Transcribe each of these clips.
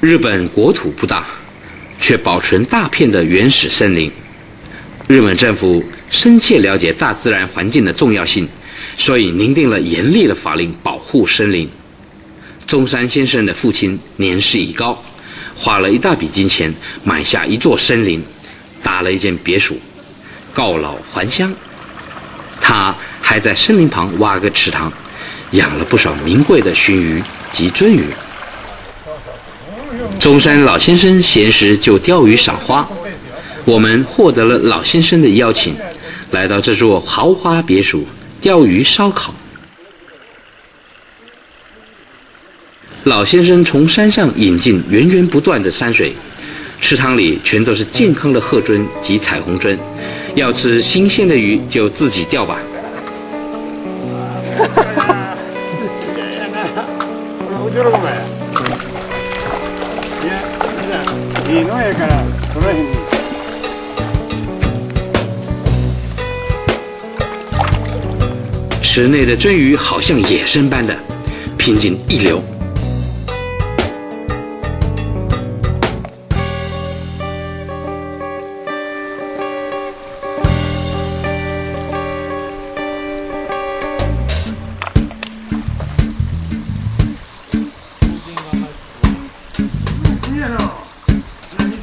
日本国土不大，却保存大片的原始森林。日本政府深切了解大自然环境的重要性，所以拟定了严厉的法令保护森林。中山先生的父亲年事已高，花了一大笔金钱买下一座森林，搭了一间别墅，告老还乡。他还在森林旁挖个池塘，养了不少名贵的鲟鱼及鳟鱼。中山老先生闲时就钓鱼赏花，我们获得了老先生的邀请，来到这座豪华别墅钓鱼烧烤。老先生从山上引进源源不断的山水，池塘里全都是健康的鹤鳟及彩虹鳟。要吃新鲜的鱼，就自己钓吧。哈哈哈，我钓了没你弄一个来什么问题池内的鳟鱼好像野生般的平静一流。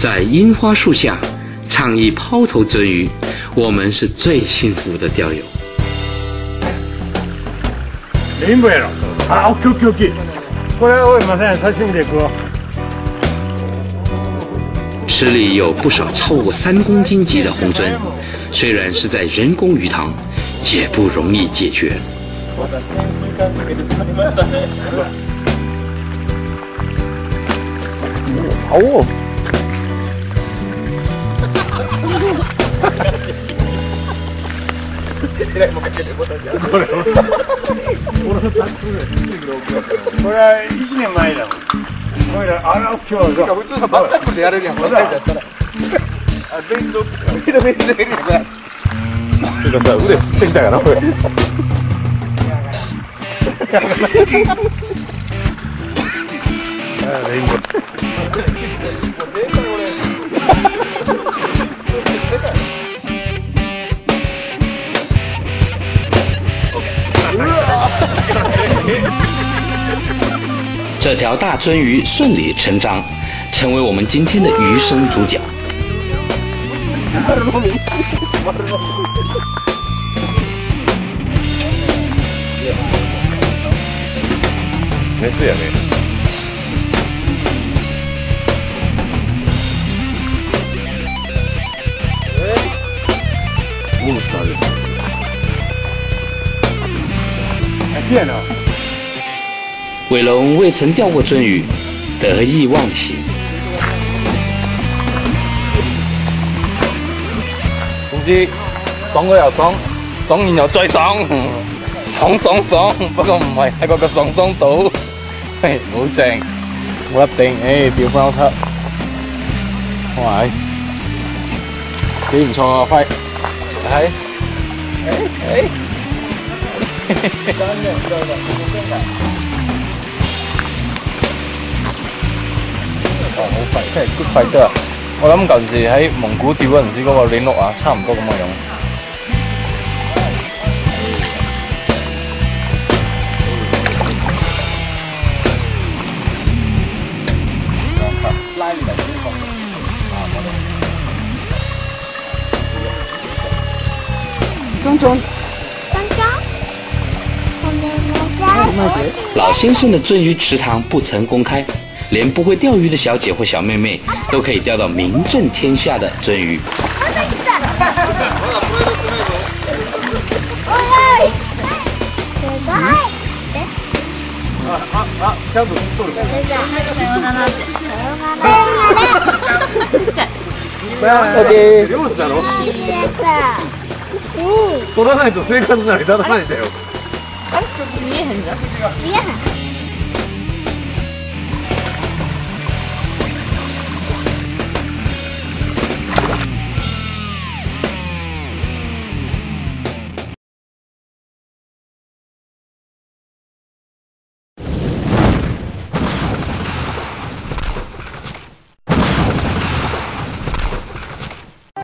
在樱花树下畅意抛投鳟鱼，我们是最幸福的钓友。レインボーやろあ大きい大きい大きいこれはおいません刺身で食おう池里有不少超过三公斤级的红鳟，虽然是在人工鱼塘，也不容易解决。好哦。 らいもかけることじゃん。これは1年前だもん。おいらあら今日は普通さバッタックでやれるやん。これだったらあ電動かちょっと腕つってきたかなこれかああ電動这条大鳟鱼顺理成章，成为我们今天的鱼生主角。没事也没事。モンスターです。变了 伟龙未曾钓过鳟鱼，得意忘形。总之爽过又爽，爽完又再爽，爽爽爽，不过唔系喺嗰个爽爽岛，嘿，好正，冇一定，诶，掉翻出，哇，几唔错啊，辉，系，诶诶。 哦，好快，真係 good fighter 啊！我諗舊時喺蒙古釣嗰陣時嗰個鏈碌啊，差唔多咁嘅樣。拉你嚟先放。中中，中中，我们来家。老先生的鳟鱼池塘不曾公开，连不会钓鱼的小姐或小妹妹都可以钓到名震天下的鳟鱼。おい。すごい。 ちゃんと撮る。さようなら。漁師なのありがとう。撮らないと生活成り立たないんだよ。見えへん。